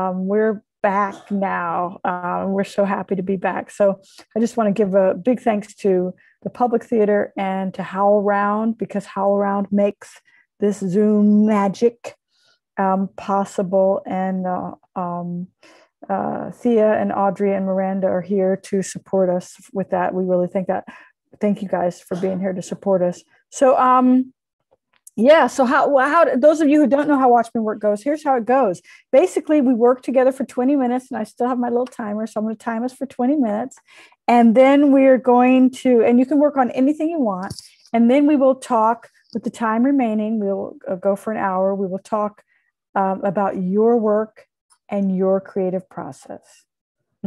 Um, we're back now. Um, we're so happy to be back. So I just want to give a big thanks to the Public Theater and to HowlRound because HowlRound makes this Zoom magic um, possible. And uh, um, uh, Thea and Audrey and Miranda are here to support us with that. We really think that. Thank you guys for being here to support us. So, um, yeah. So how how those of you who don't know how Watch Me Work goes, here's how it goes. Basically, we work together for 20 minutes, and I still have my little timer, so I'm going to time us for 20 minutes, and then we're going to, and you can work on anything you want, and then we will talk with the time remaining. We'll uh, go for an hour. We will talk um, about your work and your creative process.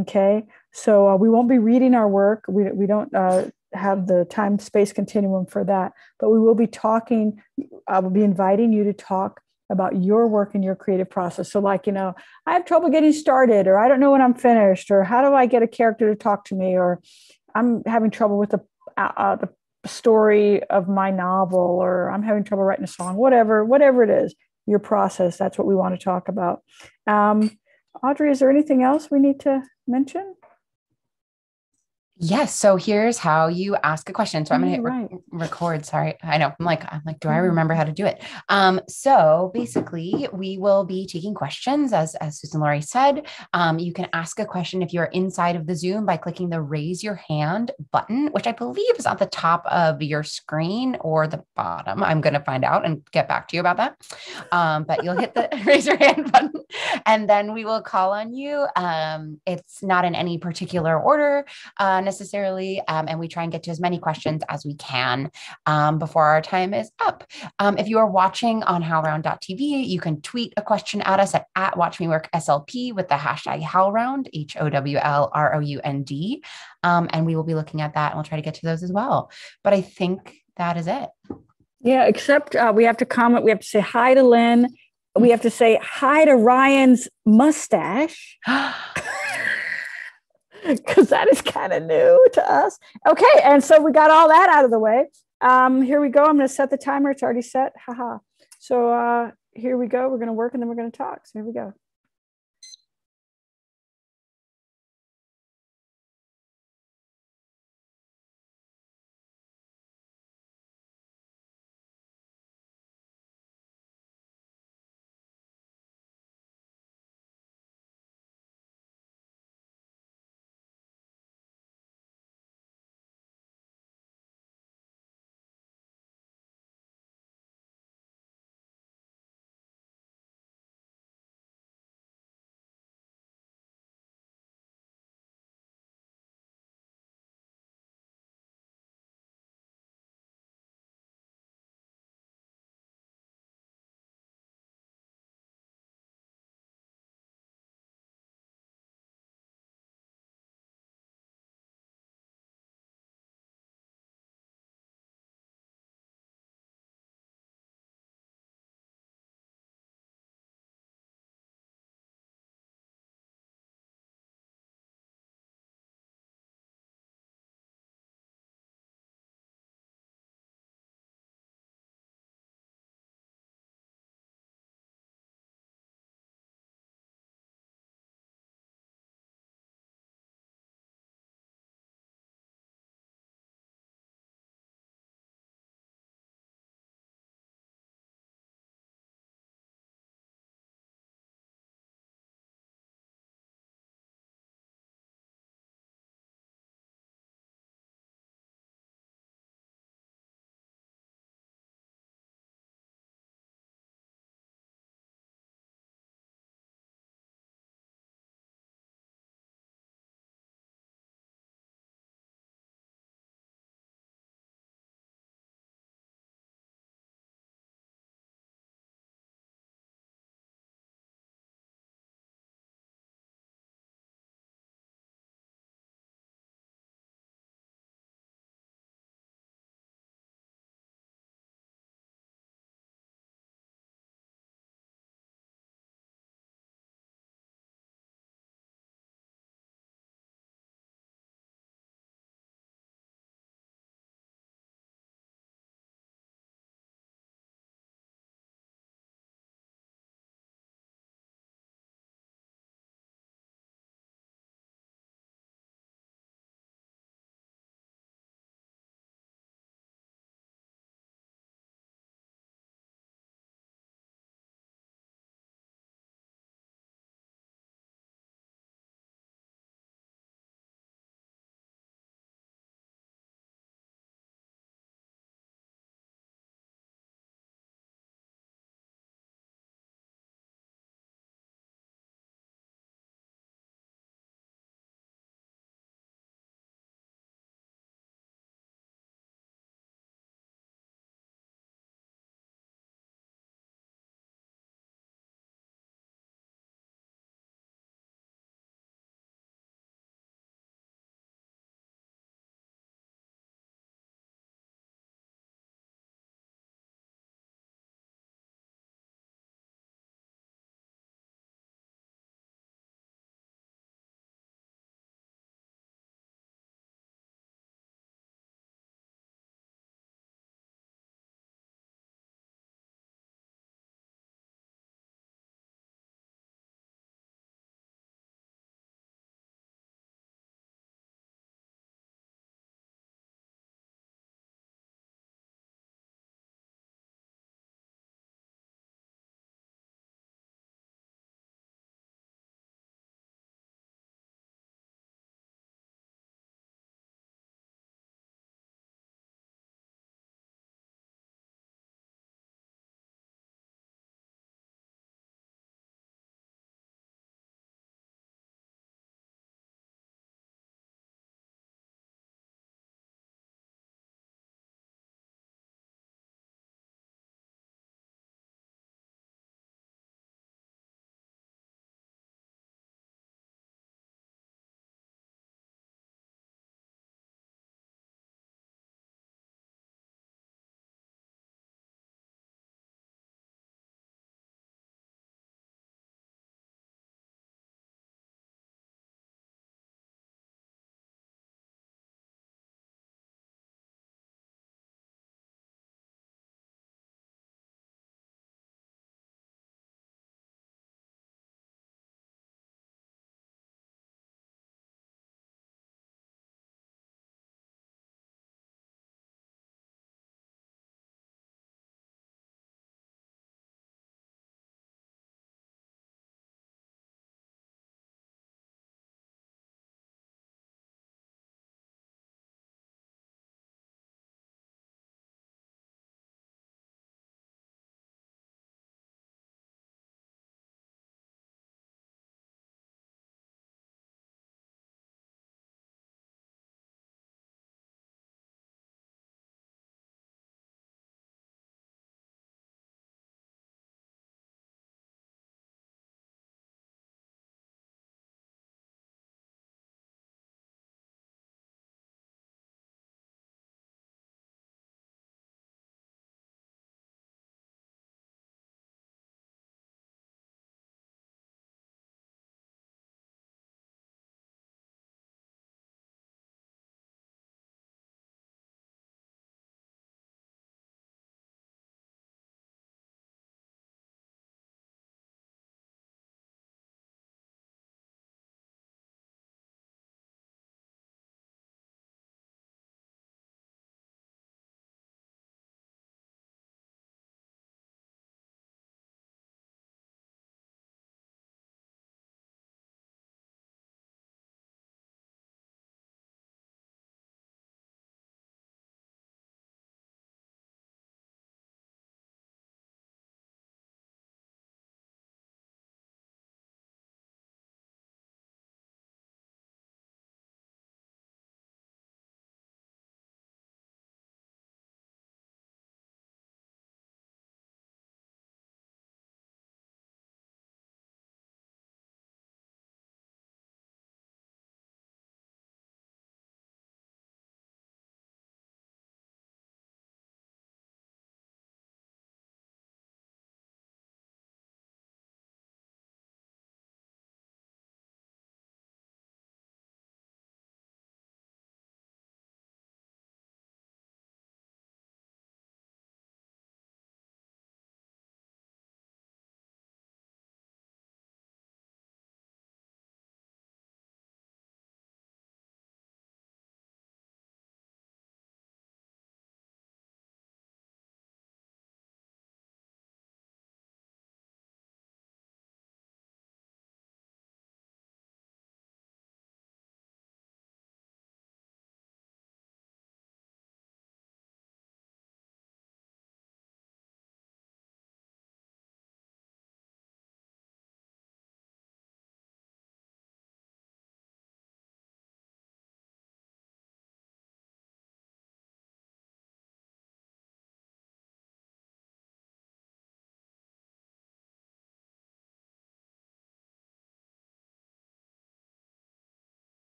Okay, so uh, we won't be reading our work. We we don't. Uh, have the time space continuum for that. But we will be talking, I will be inviting you to talk about your work and your creative process. So, like, you know, I have trouble getting started, or I don't know when I'm finished, or how do I get a character to talk to me, or I'm having trouble with the, uh, uh the story of my novel, or I'm having trouble writing a song, whatever, whatever it is, your process. That's what we want to talk about. Um, Audrey, is there anything else we need to mention? Yes. So here's how you ask a question. So I'm going to hit right. record. Sorry. I know. I'm like, I'm like, do I mm-hmm. remember how to do it? Um, so basically we will be taking questions as, as Suzan-Lori said. Um, you can ask a question if you're inside of the Zoom by clicking the raise your hand button, which I believe is at the top of your screen or the bottom. I'm going to find out and get back to you about that. Um, but you'll hit the raise your hand button and then we will call on you. Um, it's not in any particular order. Uh, necessarily. Um, and we try and get to as many questions as we can um, before our time is up. Um, if you are watching on howlround.tv, you can tweet a question at us at, at Watch Me Work SLP with the hashtag howlround, H O W L R O U N D. Um, and we will be looking at that and we'll try to get to those as well. But I think that is it. Yeah, except uh, we have to comment. We have to say hi to Lynn. We have to say hi to Ryan's mustache. because that is kind of new to us. Okay, and so we got all that out of the way. Um, here we go. I'm going to set the timer. It's already set. Haha. So uh, here we go. We're going to work and then we're going to talk. So here we go.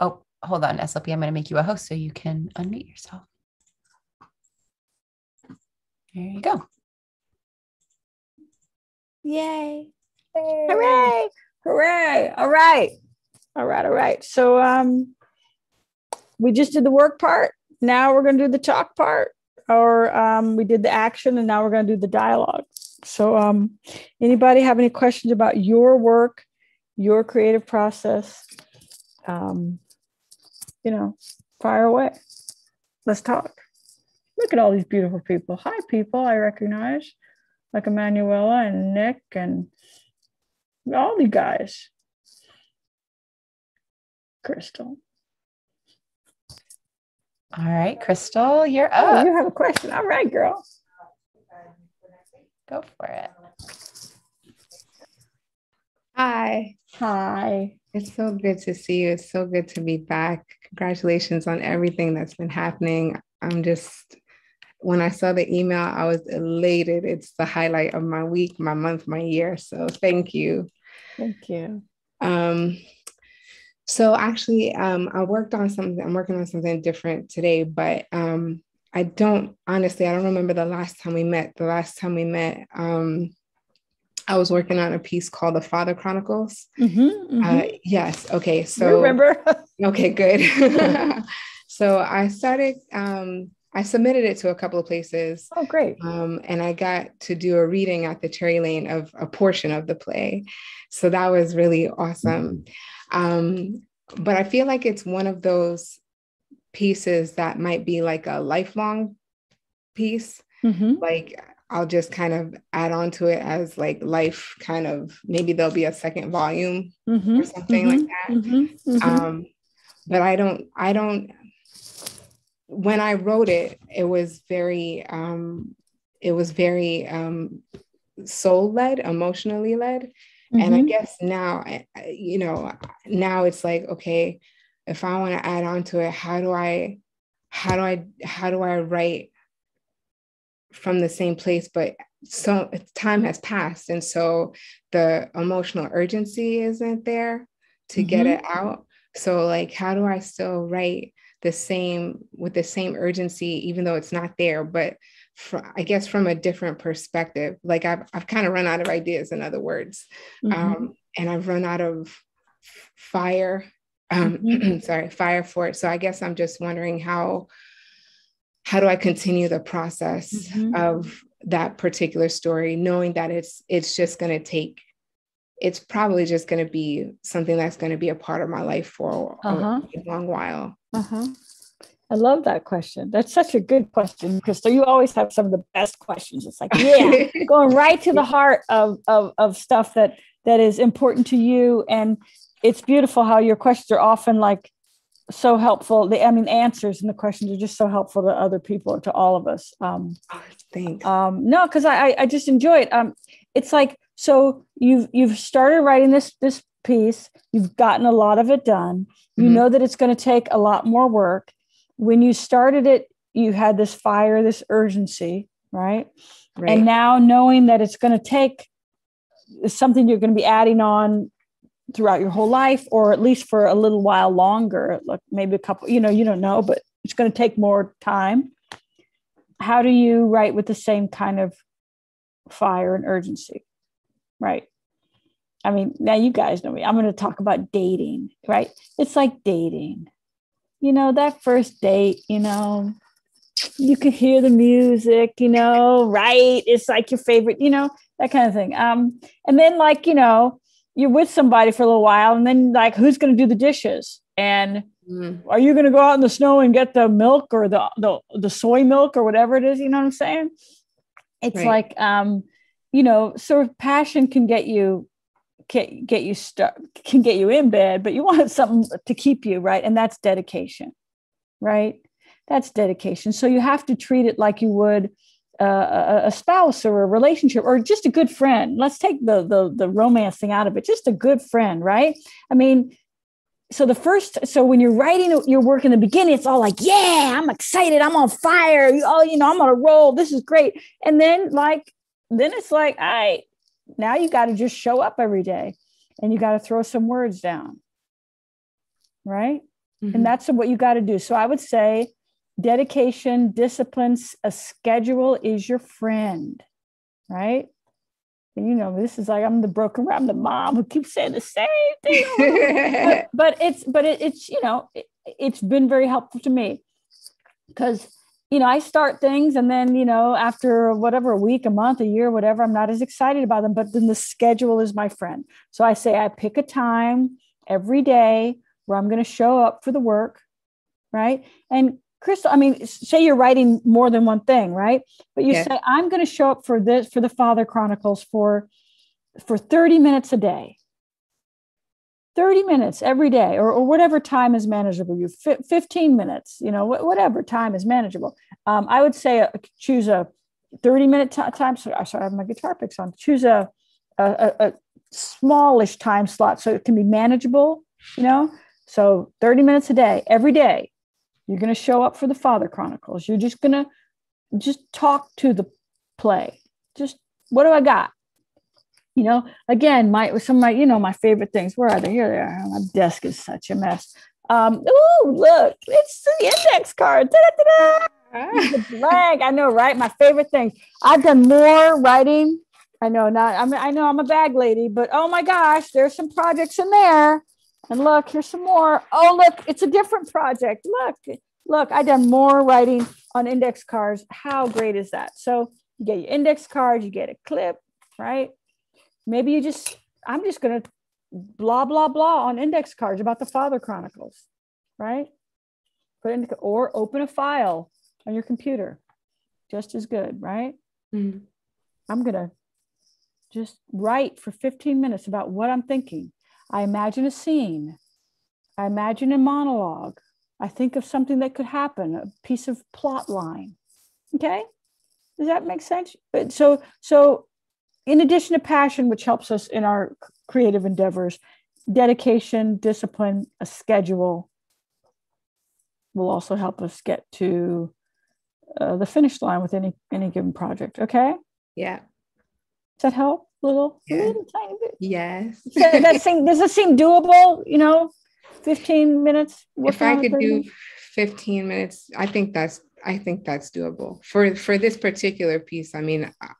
Oh, hold on, SLP. I'm going to make you a host so you can unmute yourself. There you go. Yay. Hooray. Hooray. All right. All right. All right. So um we just did the work part. Now we're going to do the talk part. Or um, we did the action and now we're going to do the dialogue. So um anybody have any questions about your work, your creative process? Um, you know, fire away. Let's talk. Look at all these beautiful people. Hi, people I recognize, like Emanuela and Nick and all the guys. Crystal. All right, Crystal, you're up. Oh, you have a question. All right, girl. Go for it. Hi. Hi. It's so good to see you. It's so good to be back. Congratulations on everything that's been happening. I'm just, when I saw the email, I was elated. It's the highlight of my week, my month, my year. So thank you. Thank you. Um, so actually, um, I worked on something, I'm working on something different today, but um, I don't, honestly, I don't remember the last time we met. The last time we met, um, I was working on a piece called The Father Chronicles. Mm-hmm, mm-hmm. Uh, yes. Okay. So remember. okay, good. so I started, um, I submitted it to a couple of places. Oh, great. Um, and I got to do a reading at the Cherry Lane of a portion of the play. So that was really awesome. Um, but I feel like it's one of those pieces that might be like a lifelong piece. Mm-hmm. Like I'll just kind of add on to it as like life kind of maybe there'll be a second volume mm-hmm. or something like mm-hmm. that. Mm-hmm. Mm-hmm. Um, but I don't, I don't, when I wrote it, it was very, um, it was very um, soul led, emotionally led. And I mm-hmm. guess now, you know, now it's like, okay, if I want to add on to it, how do I, how do I, how do I write from the same place, but so time has passed. And so the emotional urgency isn't there to mm-hmm. get it out. So like, how do I still write the same with the same urgency, even though it's not there, but I guess from a different perspective. Like I've I've kind of run out of ideas, in other words, mm-hmm. um, and I've run out of fire. Um, mm-hmm. sorry, fire for it. So I guess I'm just wondering how how do I continue the process mm-hmm. of that particular story, knowing that it's it's just going to take it's probably just going to be something that's going to be a part of my life for uh-huh. a, long while. Uh-huh. I love that question. That's such a good question, Crystal. You always have some of the best questions. It's like, yeah, going right to the heart of, of, of stuff that that is important to you. And it's beautiful how your questions are often like so helpful. The, I mean, answers and the questions are just so helpful to other people, to all of us. Um, oh, thanks. Um, no, because I, I just enjoy it. Um, it's like so you've you've started writing this this piece. You've gotten a lot of it done. You mm-hmm. know that it's going to take a lot more work when you started it, you had this fire, this urgency, right? right. And now knowing that it's going to take something you're going to be adding on throughout your whole life, or at least for a little while longer, like maybe a couple, you know, you don't know, but it's going to take more time. How do you write with the same kind of fire and urgency? Right. I mean, now you guys know me. I'm going to talk about dating, right? It's like dating you know, that first date, you know, you can hear the music, you know, right? It's like your favorite, you know, that kind of thing. Um, and then like, you know, you're with somebody for a little while, and then like, who's going to do the dishes? And mm. are you going to go out in the snow and get the milk or the, the the soy milk or whatever it is? You know what I'm saying? It's right. like, um, you know, sort of passion can get you can get you stuck can get you in bed but you want something to keep you right and that's dedication right that's dedication so you have to treat it like you would uh, a, spouse or a relationship or just a good friend let's take the, the the romance thing out of it just a good friend right i mean so the first so when you're writing your work in the beginning it's all like yeah i'm excited i'm on fire oh you know i'm on a roll this is great and then like then it's like all right now you got to just show up every day and you got to throw some words down. Right? Mhm. And that's what you got to do. So I would say dedication, discipline, a schedule is your friend. Right? And you know, this is like I'm the broken I'm the mom who keeps saying the same thing. but, but it's but it, it's you know it, it's been very helpful to me because you know I start things and then you know after whatever a week, a month, a year, whatever, I'm not as excited about them. But then the schedule is my friend. So I say I pick a time every day where I'm going to show up for the work, right? And Crystal, I mean, say you're writing more than one thing, right? But you say I'm going to show up for this for the Father Chronicles for for 30 minutes a day. 30 minutes every day or, or whatever time is manageable you fi- 15 minutes you know wh- whatever time is manageable. Um, i would say uh, choose a 30 minute ti- time so, sorry i have my guitar picks on. Choose a, a, a, a smallish time slot so it can be manageable you know? So 30 minutes a day every day you're going to show up for the father chronicles. You're just going to just talk to the play. Just what do i got? You know again my some of my you know my favorite things. Where are they? Here they are. My desk is such a mess. Um oh look it's the index card. Da-da-da-da. the blank. I know right? My favorite thing. I've done more writing. I know not i mean i know i'm a bag lady but oh my gosh there's some projects in there and look here's some more. Oh look it's a different project. Look look i've done more writing on index cards. How great is that? So you get your index card you get a clip right? Maybe you just i'm just going to blah blah blah on index cards about the father chronicles right? Put in or open a file on your computer just as good right? Mhm. i'm going to just write for 15 minutes about what i'm thinking i imagine a scene. I imagine a monologue. I think of something that could happen a piece of plot line. Okay? Does that make sense? So so in addition to passion which helps us in our creative endeavors dedication discipline a schedule will also help us get to uh, the finish line with any any given project. Okay? Yeah. Does that help little Yeah. little tiny bit yes. So that seem, does it seem doable you know 15 minutes if i could do 15 minutes i think that's i think that's doable. For for this particular piece i mean I-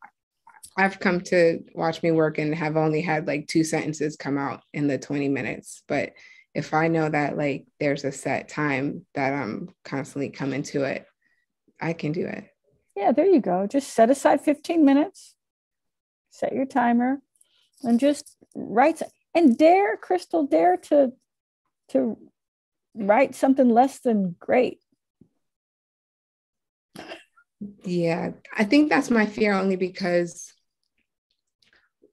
i've come to watch me work and have only had like two sentences come out in the 20 minutes. But if i know that like there's a set time that i'm constantly coming to it i can do it. Yeah, there you go. Just set aside 15 minutes, set your timer, and just write and dare, Crystal, dare to to write something less than great. Yeah, I think that's my fear only because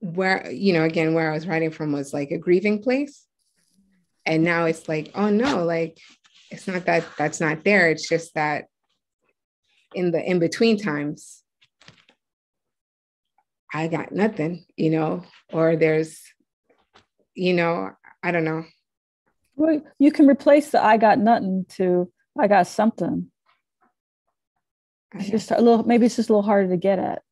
where, you know, again, where I was writing from was like a grieving place. And now it's like, oh no, like it's not that that's not there. It's just that in the in between times, I got nothing, you know, or there's, you know, I don't know. Well, you can replace the I got nothing to I got something. It's just a little maybe it's just a little harder to get at.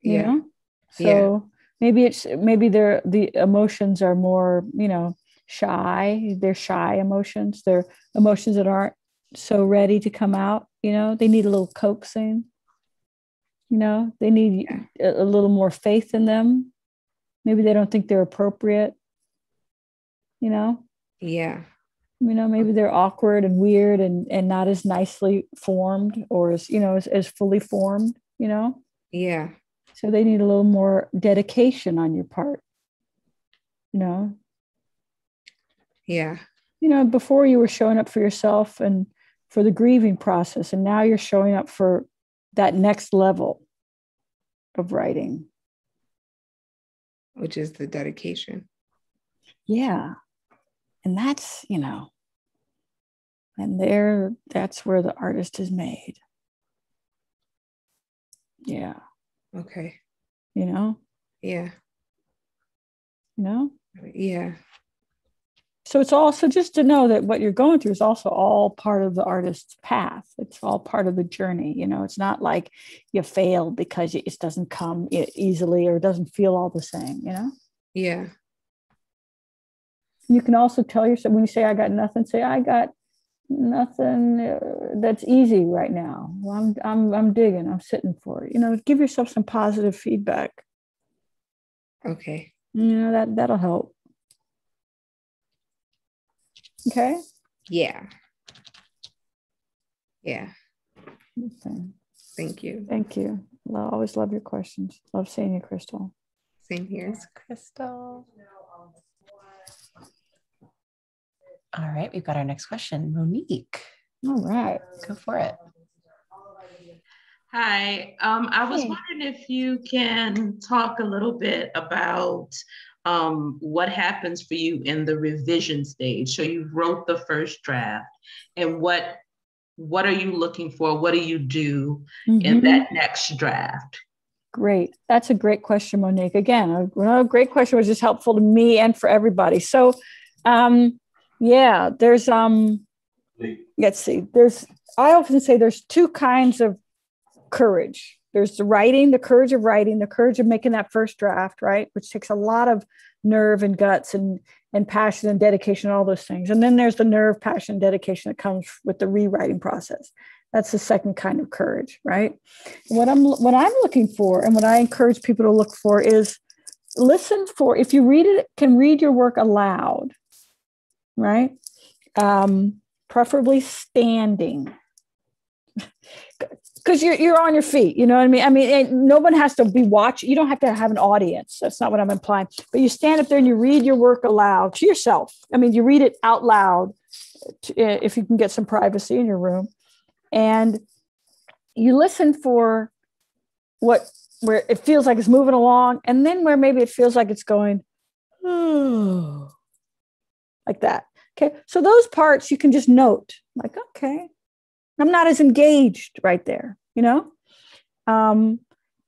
You yeah, know? So Yeah. maybe it's maybe they're the emotions are more, you know, shy. They're shy emotions. They're emotions that aren't so ready to come out, you know, they need a little coaxing. You know, they need Yeah. a, a little more faith in them. Maybe they don't think they're appropriate. You know, yeah, you know, maybe they're awkward and weird and and not as nicely formed or as, you know, as, as fully formed, you know. yeah, So they need a little more dedication on your part. You know, yeah, you know, before you were showing up for yourself and for the grieving process, and now you're showing up for that next level of writing. which is the dedication. Yeah. And that's, you know, and there, that's where the artist is made. Yeah. Okay. You know, Yeah, you know, yeah, so it's also just to know that what you're going through is also all part of the artist's path it's all part of the journey you know it's not like you failed because it doesn't come easily or it doesn't feel all the same you know Yeah. You can also tell yourself when you say, I got nothing, say, I got nothing uh, that's easy right now. Well, I'm, I'm, I'm digging, I'm sitting for it. You know, give yourself some positive feedback. Okay. You know, that, that'll help. Okay. Yeah. Yeah. Okay. Thank you. Thank you. I always love your questions. Love seeing you, Crystal. Same here. Crystal. All right, we've got our next question. Monique. All right. Go for it. Hi. Um, I was hey. wondering if you can talk a little bit about um, what happens for you in the revision stage. So you wrote the first draft, and what what are you looking for? What do you do mm-hmm. in that next draft? Great. That's a great question, Monique. Again, a, a great question, which is helpful to me and for everybody. So, um, yeah, there's um, let's see. There's I often say there's two kinds of courage. There's the writing, the courage of writing, the courage of making that first draft, right? Which takes a lot of nerve and guts and and passion and dedication, all those things. And then there's the nerve, passion, dedication that comes with the rewriting process. That's the second kind of courage, right? What I'm what I'm looking for, and what I encourage people to look for is listen for if you read it, can read your work aloud, right? Um, preferably standing because you're you're on your feet. You know what I mean? I mean, no one has to be watching. You don't have to have an audience. That's not what I'm implying. But you stand up there and you read your work aloud to yourself. I mean, you read it out loud to, if you can get some privacy in your room, and you listen for what where it feels like it's moving along, and then where maybe it feels like it's going, oh, like that. Okay, so those parts you can just note, like, okay, I'm not as engaged right there, you know? Um,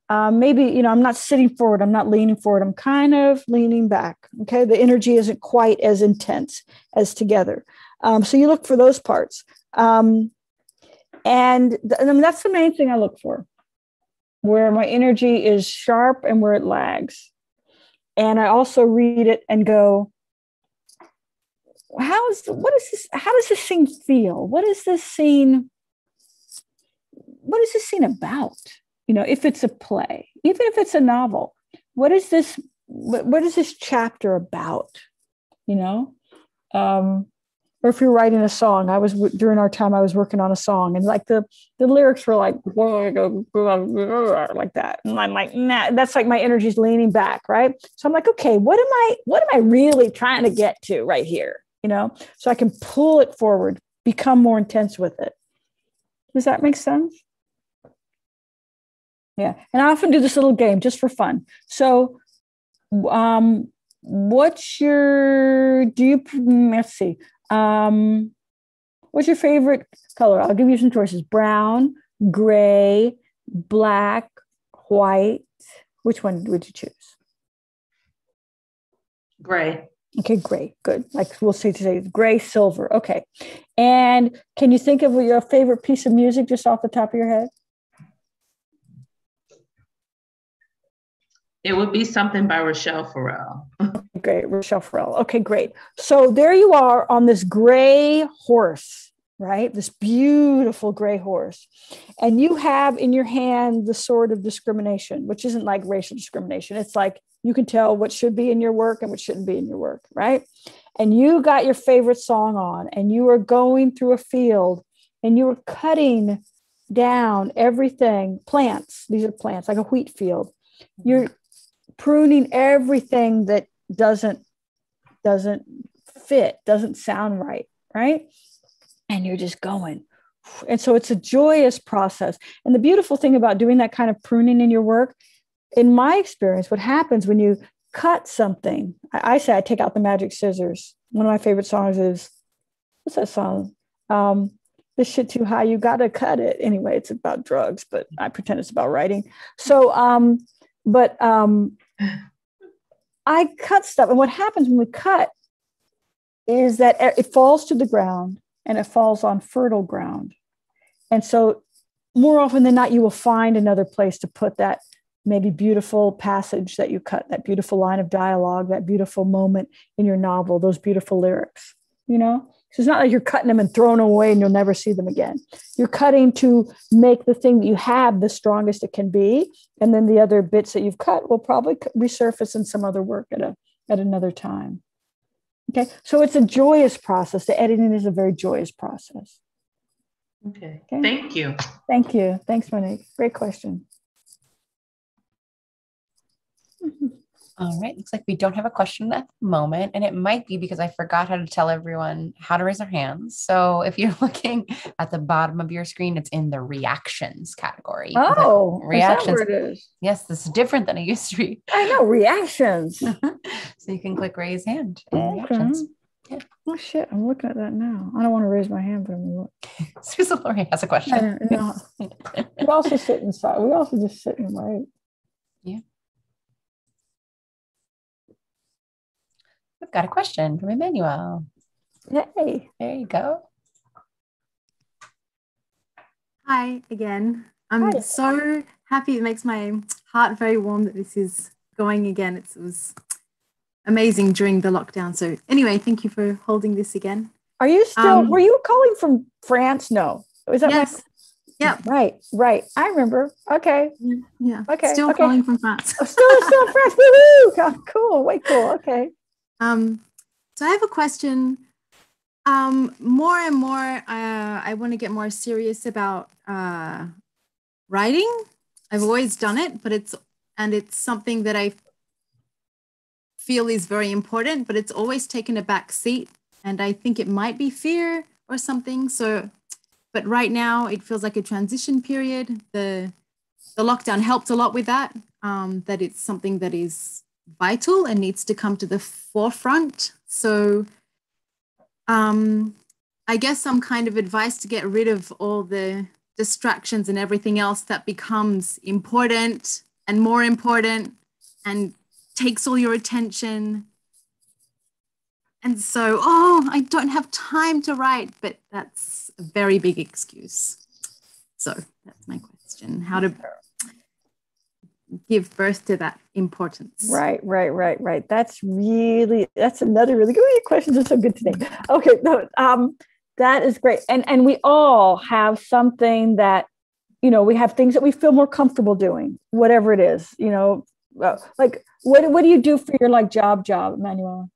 uh, maybe, you know, I'm not sitting forward, I'm not leaning forward, I'm kind of leaning back. Okay. The energy isn't quite as intense as together. Um, so you look for those parts. Um, and th- I mean, that's the main thing I look for where my energy is sharp and where it lags. And I also read it and go, how is what is this? How does this scene feel? What is this scene? What is this scene about? You know, if it's a play, even if it's a novel, what is this? What, what is this chapter about? You know, um, or if you're writing a song, I was during our time I was working on a song, and like the the lyrics were like like that, and I'm like, nah, that's like my energy's leaning back, right? So I'm like, okay, what am I what am I really trying to get to right here? You know, so I can pull it forward, become more intense with it. Does that make sense? Yeah. And I often do this little game just for fun. So, um, what's your, do you, let's see, um, what's your favorite color? I'll give you some choices brown, gray, black, white. Which one would you choose? Gray. Okay, great, good. Like we'll say today, gray, silver. Okay. And can you think of your favorite piece of music just off the top of your head? It would be something by Rachelle Ferrell. great, Rachelle Ferrell. Okay, great. So there you are on this gray horse, right? This beautiful gray horse. And you have in your hand the sword of discrimination, which isn't like racial discrimination. It's like you can tell what should be in your work and what shouldn't be in your work, right? And you got your favorite song on, and you are going through a field and you are cutting down everything plants. These are plants, like a wheat field. You're pruning everything that doesn't doesn't fit doesn't sound right right? And you're just going. And so it's a joyous process. And the beautiful thing about doing that kind of pruning in your work in my experience what happens when you cut something i, I say i take out the magic scissors. One of my favorite songs is what's that song? Um, this shit too high you gotta cut it. Anyway it's about drugs but i pretend it's about writing. So um but um I cut stuff. And what happens when we cut is that it falls to the ground and it falls on fertile ground. And so, more often than not, you will find another place to put that maybe beautiful passage that you cut, that beautiful line of dialogue, that beautiful moment in your novel, those beautiful lyrics, you know? So it's not like you're cutting them and throwing them away and you'll never see them again. You're cutting to make the thing that you have the strongest it can be. And then the other bits that you've cut will probably resurface in some other work at a at another time. Okay. So it's a joyous process. The editing is a very joyous process. Okay. okay. Thank you. Thank you. Thanks, Monique. Great question. All right. Looks like we don't have a question at the moment. And it might be because I forgot how to tell everyone how to raise their hands. So if you're looking at the bottom of your screen, it's in the reactions category. Oh, reactions. Yes, this is different than it used to be. I know, reactions. so you can click raise hand okay. reactions. Yeah. Oh shit! I'm looking at that now. I don't want to raise my hand, but I'm gonna look. Suzan-Lori has a question. we also sit inside. We also just sit and wait. Yeah. We've got a question from Emmanuel. Hey, there you go. Hi again. I'm Hi. so happy. It makes my heart very warm that this is going again. It's, it was amazing during the lockdown. So anyway, thank you for holding this again. Are you still? Um, were you calling from France? No. Was that yes. Yeah. Right. Right. I remember. Okay. Yeah. yeah. Okay. Still okay. calling from France. oh, still, still France. Woohoo! cool. Way cool. Okay. Um, so I have a question. Um, more and more, uh, I want to get more serious about uh, writing. I've always done it, but it's and it's something that I feel is very important, but it's always taken a back seat. And I think it might be fear or something. So, but right now it feels like a transition period. The the lockdown helped a lot with that. Um, that it's something that is vital and needs to come to the forefront. So, um, I guess some kind of advice to get rid of all the distractions and everything else that becomes important and more important and takes all your attention. And so, oh, I don't have time to write, but that's a very big excuse. So that's my question how to give birth to that importance. Right right right right. That's really that's another really good your questions are so good today. Okay no, um that is great. And and we all have something that you know we have things that we feel more comfortable doing whatever it is you know uh, like what what do you do for your like job job Manuela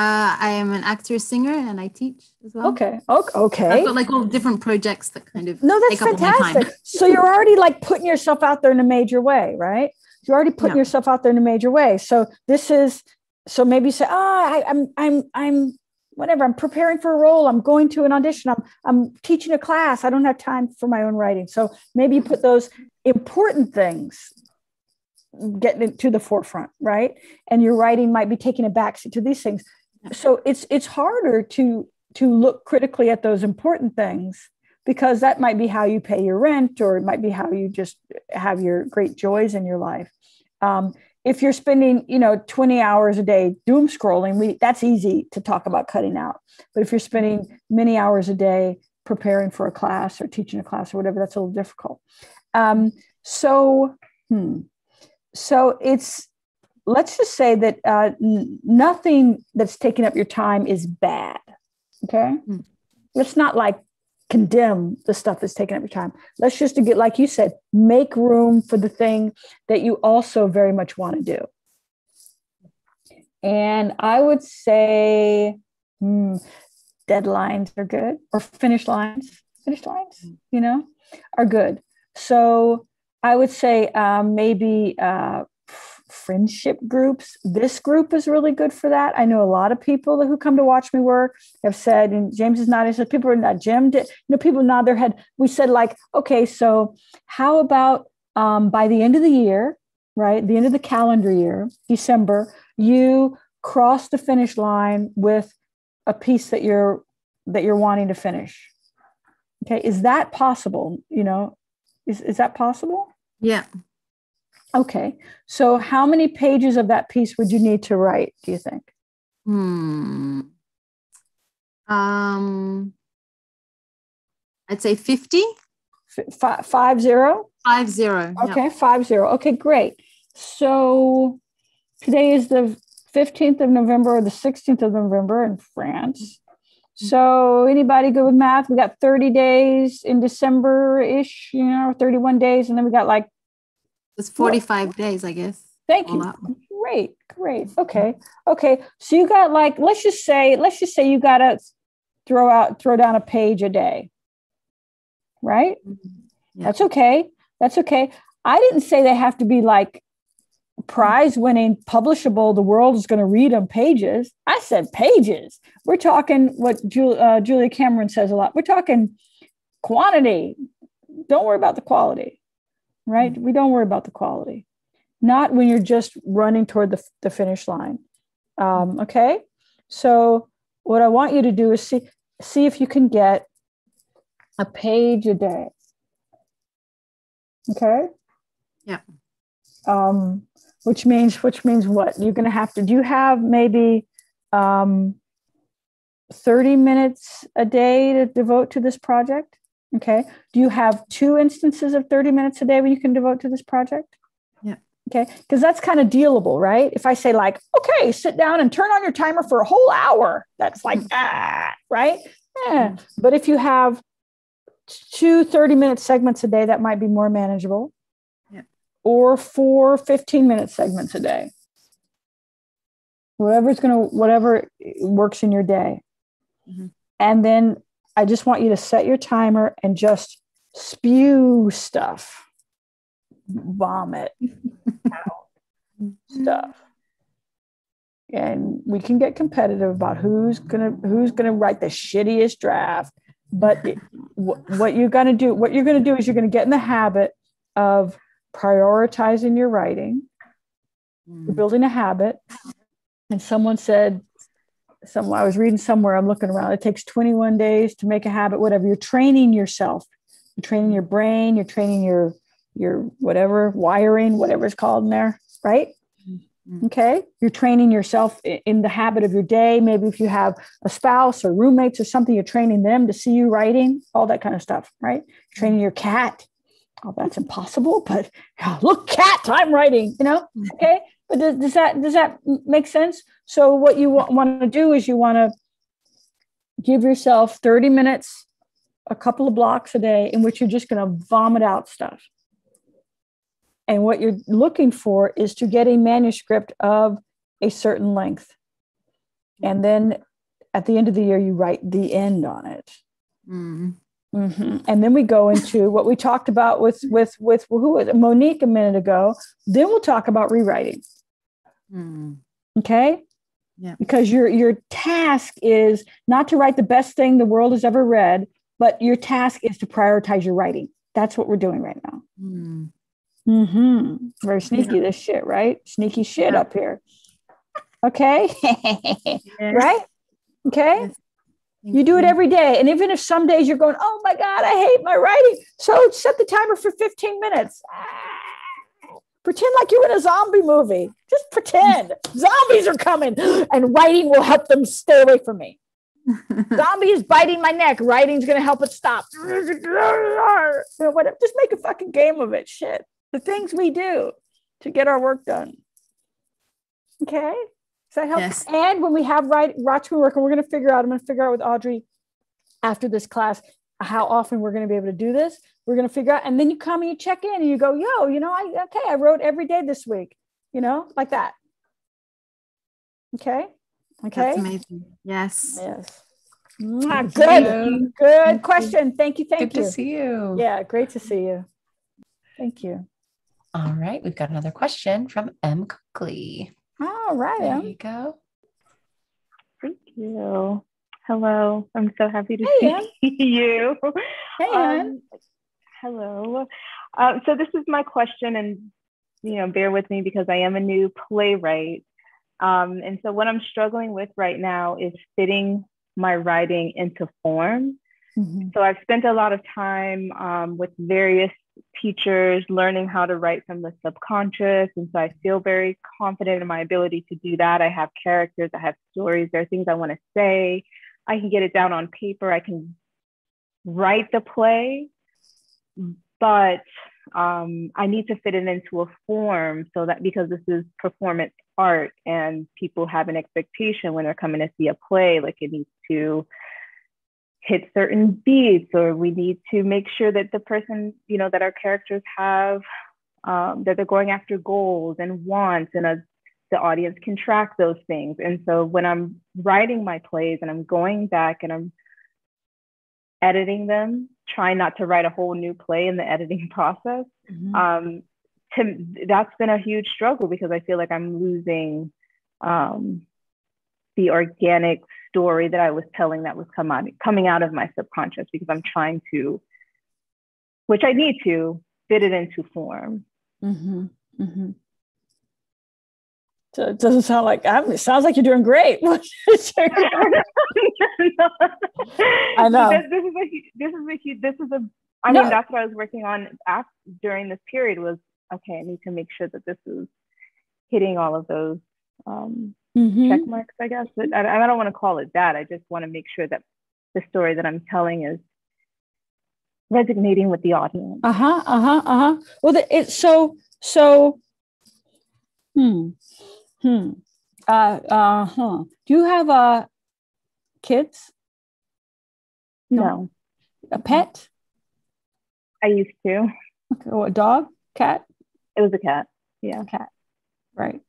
uh, I am an actor, singer, and I teach as well. Okay. Okay. I've got like all different projects that kind of no, that's fantastic. so you're already like putting yourself out there in a major way, right? You're already putting yeah. yourself out there in a major way. So this is so maybe you say, oh, I, I'm I'm I'm whatever. I'm preparing for a role. I'm going to an audition. I'm I'm teaching a class. I don't have time for my own writing. So maybe you put those important things getting to the forefront, right? And your writing might be taking a backseat to these things so it's it's harder to to look critically at those important things because that might be how you pay your rent or it might be how you just have your great joys in your life. Um, if you're spending you know 20 hours a day doom scrolling we that's easy to talk about cutting out. But if you're spending many hours a day preparing for a class or teaching a class or whatever that's a little difficult. Um, so hmm. so it's let's just say that uh, n- nothing that's taking up your time is bad. Okay. Mm. Let's not like condemn the stuff that's taking up your time. Let's just to get, like you said, make room for the thing that you also very much want to do. And I would say hmm, deadlines are good, or finish lines, finish lines, hmm. you know, are good. So I would say um, maybe uh, friendship groups. This group is really good for that. I know a lot of people who come to watch me work have said, and James is not, he said, people are not Jim did, you know, people nod their head. We said, like, okay, so how about um, by the end of the year, right? The end of the calendar year, December, you cross the finish line with a piece that you're that you're wanting to finish. Okay, is that possible? You know, is, is that possible? Yeah. Okay. So, how many pages of that piece would you need to write, do you think? Hmm. Um, I'd say 50. F- five, five zero? Five zero. Okay, yep. five zero. Okay, great. So today is the 15th of November or the 16th of November in France. Mm-hmm. So anybody good with math? We got 30 days in December-ish, you know, 31 days, and then we got like it's 45 what? days, I guess. Thank you. Great, great. Okay. Okay. So you got like, let's just say, let's just say you gotta throw out, throw down a page a day. Right? Mm-hmm. Yeah. That's okay. That's okay. I didn't say they have to be like prize winning, publishable, the world is going to read them pages. I said pages. We're talking what uh, Julia Cameron says a lot. We're talking quantity. Don't worry about the quality, right? We don't worry about the quality. Not when you're just running toward the, the finish line. Um, okay. So, what I want you to do is see, see if you can get a page a day. Okay. Yeah. Um, which means which means what you're going to have to do you have maybe um, 30 minutes a day to devote to this project okay do you have two instances of 30 minutes a day where you can devote to this project yeah okay because that's kind of dealable right if i say like okay sit down and turn on your timer for a whole hour that's like ah right yeah. but if you have two 30 minute segments a day that might be more manageable Yeah. or four 15 minute segments a day. Whatever's going to, whatever works in your day. Mm-hmm. And then I just want you to set your timer and just spew stuff, vomit out stuff. And we can get competitive about who's gonna who's gonna write the shittiest draft. But it, what you're gonna do, what you're gonna do is you're gonna get in the habit of prioritizing your writing, mm. you're building a habit. And someone said, some I was reading somewhere, I'm looking around, it takes 21 days to make a habit, whatever. You're training yourself. You're training your brain, you're training your your whatever wiring, whatever it's called in there, right? Mm-hmm. Okay. You're training yourself in the habit of your day. Maybe if you have a spouse or roommates or something, you're training them to see you writing, all that kind of stuff, right? Training your cat oh, that's impossible, but oh, look, cat, I'm writing, you know? Mm-hmm. Okay. But does, does that, does that make sense? So what you want, to do is you want to give yourself 30 minutes, a couple of blocks a day in which you're just going to vomit out stuff. And what you're looking for is to get a manuscript of a certain length. And then at the end of the year, you write the end on it. Mm. Mm-hmm. And then we go into what we talked about with with with who was? Monique a minute ago. Then we'll talk about rewriting. Mm. Okay. Yeah. Because your your task is not to write the best thing the world has ever read, but your task is to prioritize your writing. That's what we're doing right now. Mm. Hmm. Very sneaky. Yeah. This shit, right? Sneaky shit yeah. up here. Okay. yes. Right. Okay. Yes. You do it every day. And even if some days you're going, oh my God, I hate my writing. So set the timer for 15 minutes. Ah, pretend like you're in a zombie movie. Just pretend zombies are coming and writing will help them stay away from me. Zombie is biting my neck. Writing's going to help it stop. you know, whatever. Just make a fucking game of it. Shit. The things we do to get our work done. Okay. Does that help? Yes. And when we have right Watch Me Work, and we're going to figure out, I'm going to figure out with Audrey after this class how often we're going to be able to do this. We're going to figure out, and then you come and you check in and you go, yo, you know, I okay, I wrote every day this week, you know, like that. Okay. Okay. That's amazing. Yes. Yes. Ah, good. Good thank question. You. Thank you. Thank good you. to see you. Yeah, great to see you. Thank you. All right. We've got another question from M. Cookley. All right. There you go. Thank you. Hello. I'm so happy to hey, see you. Hey, um, hello. Um, so this is my question, and you know, bear with me because I am a new playwright. Um, and so what I'm struggling with right now is fitting my writing into form. Mm-hmm. So I've spent a lot of time um, with various teachers, learning how to write from the subconscious. And so I feel very confident in my ability to do that. I have characters, I have stories, there are things I want to say. I can get it down on paper, I can write the play. But um, I need to fit it into a form so that because this is performance art and people have an expectation when they're coming to see a play, like it needs to hit certain beats, or we need to make sure that the person, you know, that our characters have, um, that they're going after goals and wants, and a, the audience can track those things. And so when I'm writing my plays and I'm going back and I'm editing them, trying not to write a whole new play in the editing process. Mm-hmm. Um, to, that's been a huge struggle because I feel like I'm losing um, the organic story that I was telling that was come out, coming out of my subconscious because I'm trying to, which I need to, fit it into form. Mm-hmm. Mm-hmm. So it doesn't sound like I mean, it sounds like you're doing great. I know. This, this, is a this is a this is a I no. mean that's what I was working on after, during this period was okay I need to make sure that this is hitting all of those um, mm-hmm. check marks I guess but I, I don't want to call it that I just want to make sure that the story that I'm telling is resonating with the audience. Uh huh. Uh huh. Uh huh. Well, the, it's so so. Hmm. Hmm. Uh, uh huh. Do you have uh kids? No. A pet? I used to. Okay. Well, a dog? Cat? It was a cat. Yeah. A cat. Right.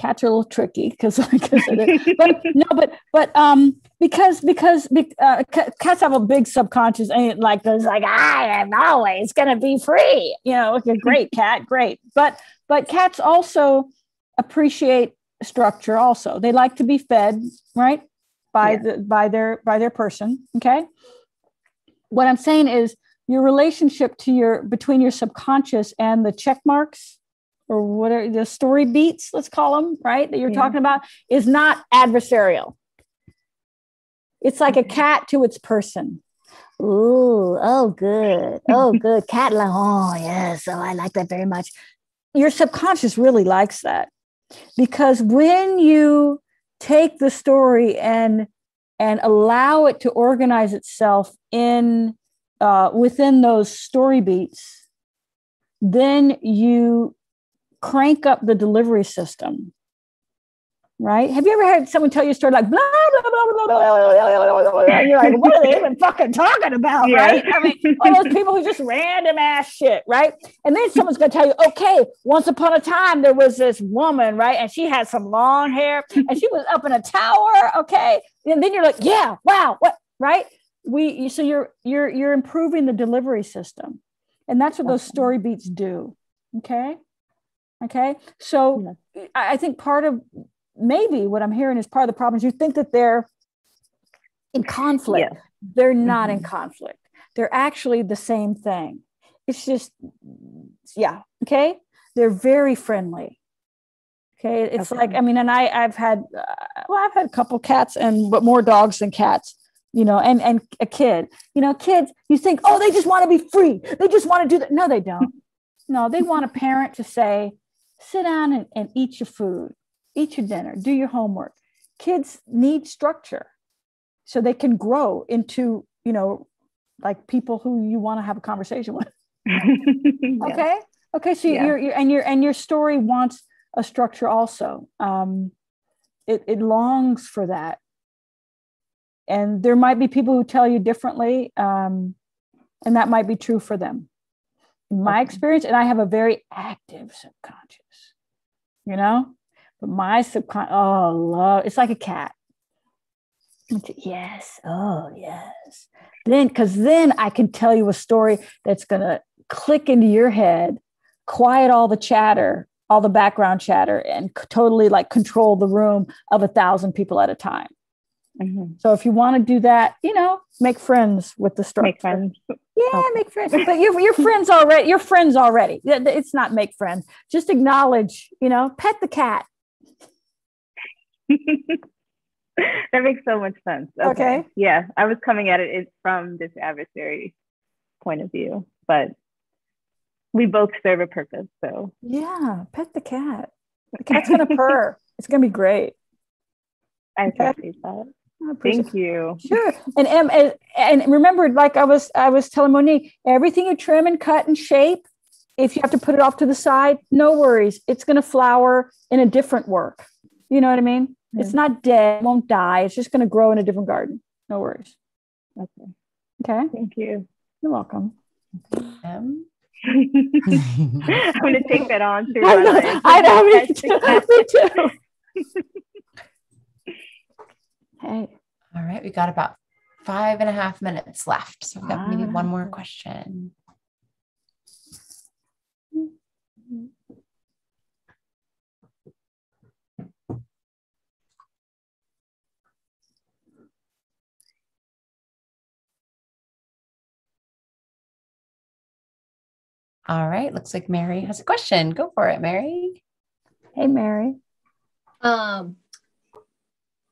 Cats are a little tricky because but no, but but um because because uh, cats have a big subconscious and like it's like I am always gonna be free. You know, a great cat, great. But but cats also appreciate structure also they like to be fed right by yeah. the by their by their person okay what i'm saying is your relationship to your between your subconscious and the check marks or what are the story beats let's call them right that you're yeah. talking about is not adversarial it's like a cat to its person Ooh, oh, good. Oh, good. Cat, like, oh, yes. Oh, I like that very much. Your subconscious really likes that because when you take the story and and allow it to organize itself in uh, within those story beats then you crank up the delivery system right? Have you ever had someone tell you a story like blah blah blah blah blah blah, blah, and you're like, what are they even fucking talking about, yeah. right? I mean, all those people who just random ass shit, right? And then someone's gonna tell you, okay, once upon a time there was this woman, right, and she had some long hair, and she was up in a tower, okay, and then you're like, yeah, wow, what, right? We so you're you're you're improving the delivery system, and that's what those story beats do, okay. Okay, so I think part of maybe what I'm hearing is part of the problem is you think that they're in conflict. Yeah. They're not mm-hmm. in conflict. They're actually the same thing. It's just, yeah, okay. They're very friendly. Okay, it's okay. like I mean, and I I've had uh, well, I've had a couple cats and but more dogs than cats you know, and and a kid, you know, kids, you think, oh, they just want to be free. They just want to do that. No, they don't. no, they want a parent to say, sit down and, and eat your food eat your dinner, do your homework. Kids need structure so they can grow into, you know, like people who you want to have a conversation with. Okay. Okay. So yeah. you're, you're, and your, and your story wants a structure also. Um, it, it longs for that. And there might be people who tell you differently. Um, and that might be true for them. In my okay. experience, and I have a very active subconscious, you know, but my subconscious, oh, love, it's like a cat. Yes. Oh, yes. Then, because then I can tell you a story that's going to click into your head, quiet all the chatter, all the background chatter, and totally like control the room of a thousand people at a time. Mm-hmm. So if you want to do that, you know, make friends with the structure. Make friends. Yeah, okay. make friends. But you're, you're friends already. You're friends already. It's not make friends. Just acknowledge, you know, pet the cat. that makes so much sense. Okay. okay. Yeah, I was coming at it from this adversary point of view, but we both serve a purpose. So yeah, pet the cat. The cat's gonna purr. It's gonna be great. I appreciate that. Thank you. Sure. And, and and remember, like I was I was telling Monique, everything you trim and cut and shape, if you have to put it off to the side, no worries. It's going to flower in a different work. You know what I mean? Yeah. It's not dead, it won't die. It's just going to grow in a different garden. No worries. Okay. Okay. Thank you. You're welcome. Um, I'm going to take that on too. I know. I know. Me too. Me too. hey. All right. We got about five and a half minutes left. So we've got maybe one more question. All right. Looks like Mary has a question. Go for it, Mary. Hey, Mary. Um,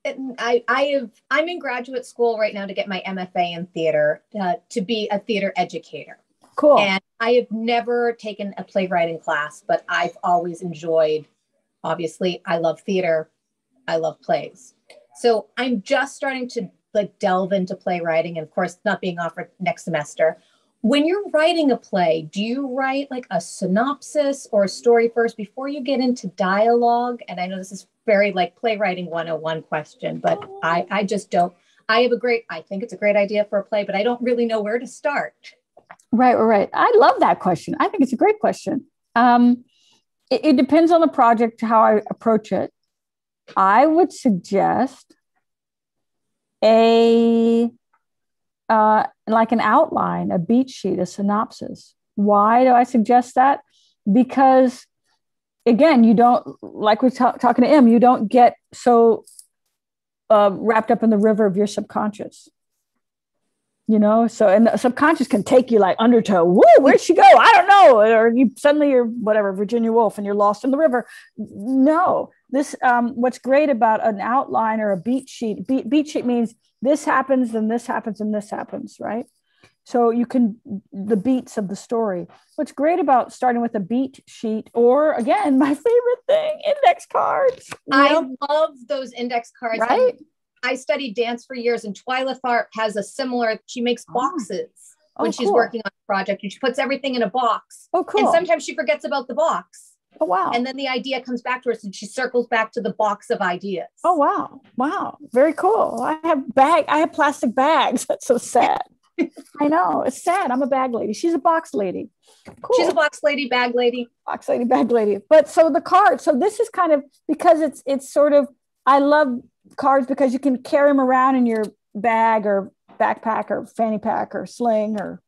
I, I have I'm in graduate school right now to get my MFA in theater uh, to be a theater educator. Cool. And I have never taken a playwriting class, but I've always enjoyed. Obviously, I love theater. I love plays. So I'm just starting to like delve into playwriting, and of course, not being offered next semester when you're writing a play, do you write like a synopsis or a story first before you get into dialogue? And I know this is very like playwriting 101 question, but I, I just don't. I have a great, I think it's a great idea for a play, but I don't really know where to start. Right, right. I love that question. I think it's a great question. Um, it, it depends on the project, how I approach it. I would suggest a uh, like an outline, a beat sheet, a synopsis. Why do I suggest that? Because again, you don't, like we're ta- talking to M, you don't get so uh, wrapped up in the river of your subconscious. You know, so and the subconscious can take you like undertow. Woo, where'd she go? I don't know. Or you suddenly you're whatever Virginia Woolf and you're lost in the river. No, this um, what's great about an outline or a beat sheet. Beat, beat sheet means this happens, then this happens, and this happens, right? So you can the beats of the story. What's great about starting with a beat sheet, or again, my favorite thing, index cards. I know? love those index cards. Right. I studied dance for years, and Twyla Tharp has a similar. She makes oh. boxes oh. when oh, she's cool. working on a project, and she puts everything in a box. Oh, cool! And sometimes she forgets about the box. Oh wow. And then the idea comes back to us and she circles back to the box of ideas. Oh wow. Wow. Very cool. I have bag I have plastic bags. That's so sad. I know. It's sad. I'm a bag lady. She's a box lady. Cool. She's a box lady, bag lady. Box lady, bag lady. But so the card, so this is kind of because it's it's sort of I love cards because you can carry them around in your bag or backpack or fanny pack or sling or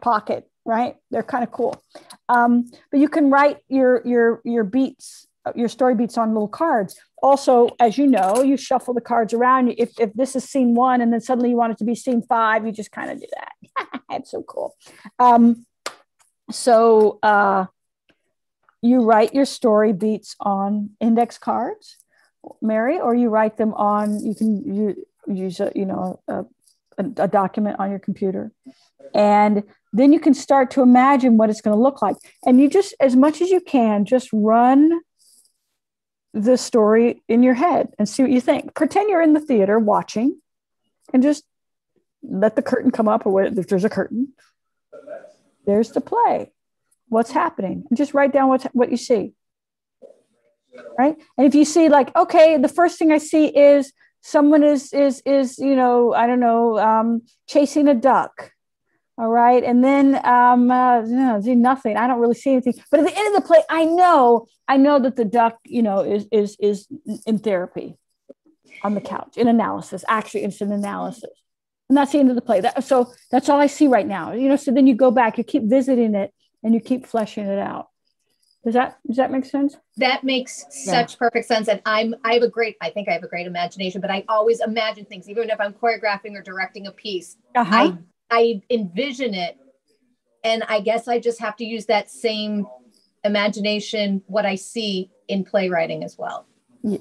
pocket right? They're kind of cool. Um, but you can write your your your beats, your story beats on little cards. Also, as you know, you shuffle the cards around. If if this is scene one and then suddenly you want it to be scene five, you just kind of do that. it's so cool. Um, so uh, you write your story beats on index cards, Mary, or you write them on. You can you use a you know a, a document on your computer, and then you can start to imagine what it's going to look like. And you just, as much as you can, just run the story in your head and see what you think. Pretend you're in the theater watching and just let the curtain come up, or if there's a curtain, there's the play. What's happening? And just write down what, what you see. Right. And if you see, like, okay, the first thing I see is someone is, is, is, you know, I don't know, um, chasing a duck all right. And then um, uh, no, do nothing. I don't really see anything. But at the end of the play, I know, I know that the duck, you know, is is is in therapy on the couch in analysis. Actually, it's an analysis. And that's the end of the play. That, so that's all I see right now. You know, so then you go back, you keep visiting it and you keep fleshing it out. Does that does that make sense? That makes yeah. such perfect sense. And I'm I have a great I think I have a great imagination, but I always imagine things, even if I'm choreographing or directing a piece. Uh-huh. I I envision it. And I guess I just have to use that same imagination, what I see in playwriting as well.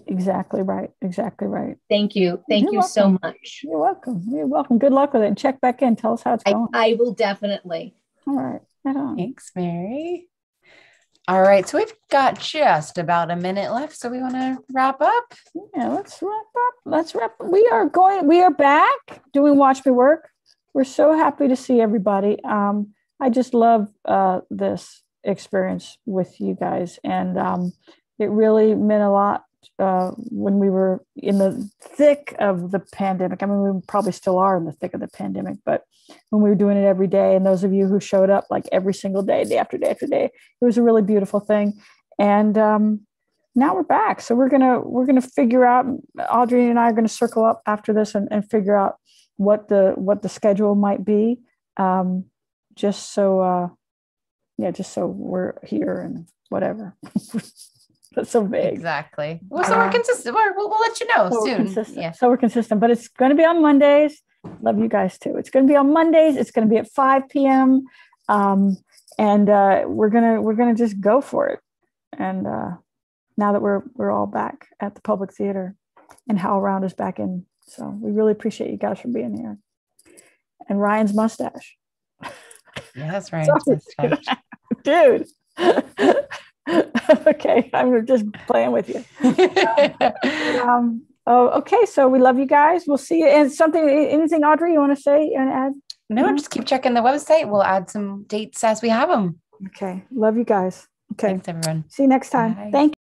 Exactly right. Exactly right. Thank you. Thank You're you welcome. so much. You're welcome. You're welcome. Good luck with it. And check back in. Tell us how it's going. I, I will definitely. All right. Thanks, Mary. All right, so we've got just about a minute left, so we want to wrap up. Yeah, let's wrap up. Let's wrap. We are going. We are back doing Watch Me Work. We're so happy to see everybody. Um, I just love uh, this experience with you guys, and um, it really meant a lot uh, when we were in the thick of the pandemic. I mean, we probably still are in the thick of the pandemic, but when we were doing it every day, and those of you who showed up like every single day, day after day after day, it was a really beautiful thing. And um, now we're back, so we're gonna we're gonna figure out. Audrey and I are gonna circle up after this and, and figure out what the what the schedule might be, um, just so uh, yeah, just so we're here and whatever. That's so vague. Exactly. Well, so we're uh, consistent. we will we'll let you know so soon. Yeah. So we're consistent, but it's going to be on Mondays. Love you guys too. It's going to be on Mondays. It's going to be at 5 p.m. Um, and uh, we're gonna we're gonna just go for it. And uh, now that we're we're all back at the public theater, and HowlRound is back in, so we really appreciate you guys for being here. And Ryan's mustache. Yeah, that's right. Dude. okay, I'm just playing with you. um, oh, okay. So we love you guys. We'll see you. And something, anything, Audrey, you want to say and add? No, just keep checking the website. We'll add some dates as we have them. Okay. Love you guys. Okay. Thanks, everyone. See you next time. Bye. Thank you.